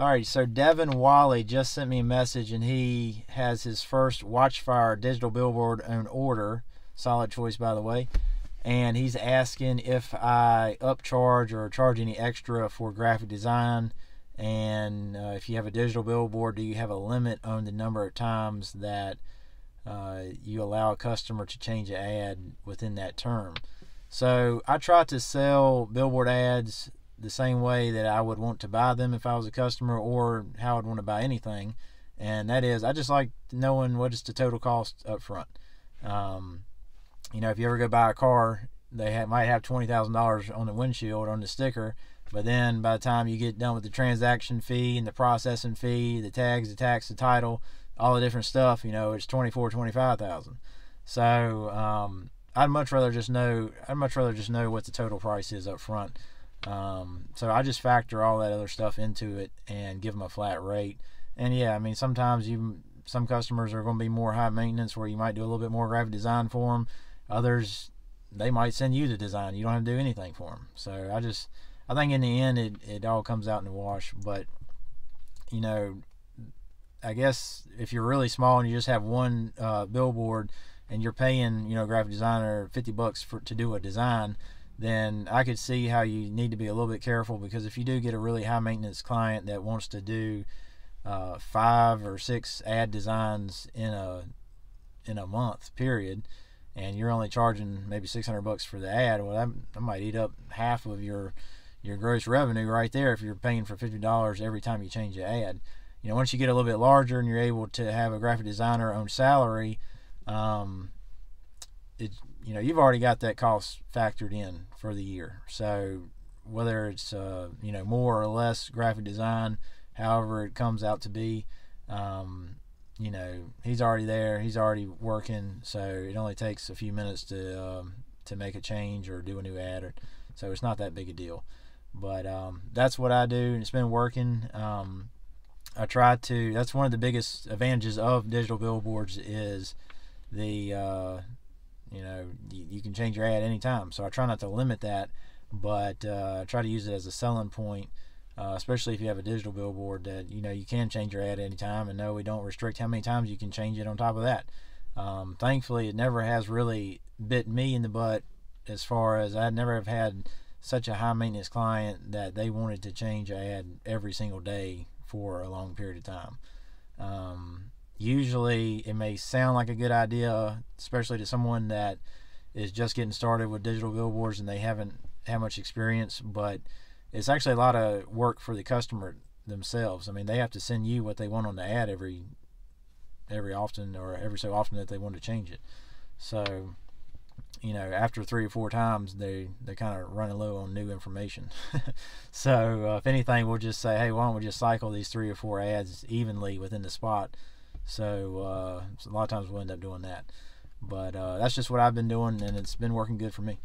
All right, so Devin Wally just sent me a message, and he has his first Watchfire digital billboard on order. Solid choice, by the way. And he's asking if I upcharge or charge any extra for graphic design. And uh, if you have a digital billboard, do you have a limit on the number of times that uh, you allow a customer to change an ad within that term? So I try to sell billboard ads the same way that I would want to buy them if I was a customer or how I'd want to buy anything. And that is, I just like knowing what is the total cost up front. Um, you know, if you ever go buy a car, they have, might have $20,000 on the windshield on the sticker, but then by the time you get done with the transaction fee and the processing fee, the tags, the tax, the title, all the different stuff, you know, it's 24, 25,000. So, um, I'd much rather just know, I'd much rather just know what the total price is up front um, so I just factor all that other stuff into it and give them a flat rate. And yeah, I mean sometimes you some customers are going to be more high maintenance where you might do a little bit more graphic design for them. Others they might send you the design. You don't have to do anything for them. So I just I think in the end it it all comes out in the wash. But you know, I guess if you're really small and you just have one uh, billboard and you're paying you know graphic designer 50 bucks for to do a design then I could see how you need to be a little bit careful because if you do get a really high maintenance client that wants to do uh, five or six ad designs in a in a month period, and you're only charging maybe 600 bucks for the ad, well, that, that might eat up half of your your gross revenue right there if you're paying for $50 every time you change the ad. You know, once you get a little bit larger and you're able to have a graphic designer on salary, um, it you know you've already got that cost factored in for the year. So whether it's uh, you know more or less graphic design, however it comes out to be, um, you know he's already there. He's already working. So it only takes a few minutes to um, to make a change or do a new ad. Or, so it's not that big a deal. But um, that's what I do, and it's been working. Um, I try to. That's one of the biggest advantages of digital billboards is the uh, you know, you, you can change your ad anytime. So I try not to limit that, but uh, try to use it as a selling point. Uh, especially if you have a digital billboard that you know you can change your ad anytime and no we don't restrict how many times you can change it on top of that um, thankfully it never has really bit me in the butt as far as i never have had such a high maintenance client that they wanted to change an ad every single day for a long period of time um, usually it may sound like a good idea, especially to someone that is just getting started with digital billboards and they haven't had much experience, but it's actually a lot of work for the customer themselves. I mean, they have to send you what they want on the ad every every often or every so often that they want to change it. So, you know, after three or four times, they they kind of running low on new information. so, uh, if anything, we'll just say, hey, why don't we just cycle these three or four ads evenly within the spot so, uh, so a lot of times we'll end up doing that. But uh, that's just what I've been doing, and it's been working good for me.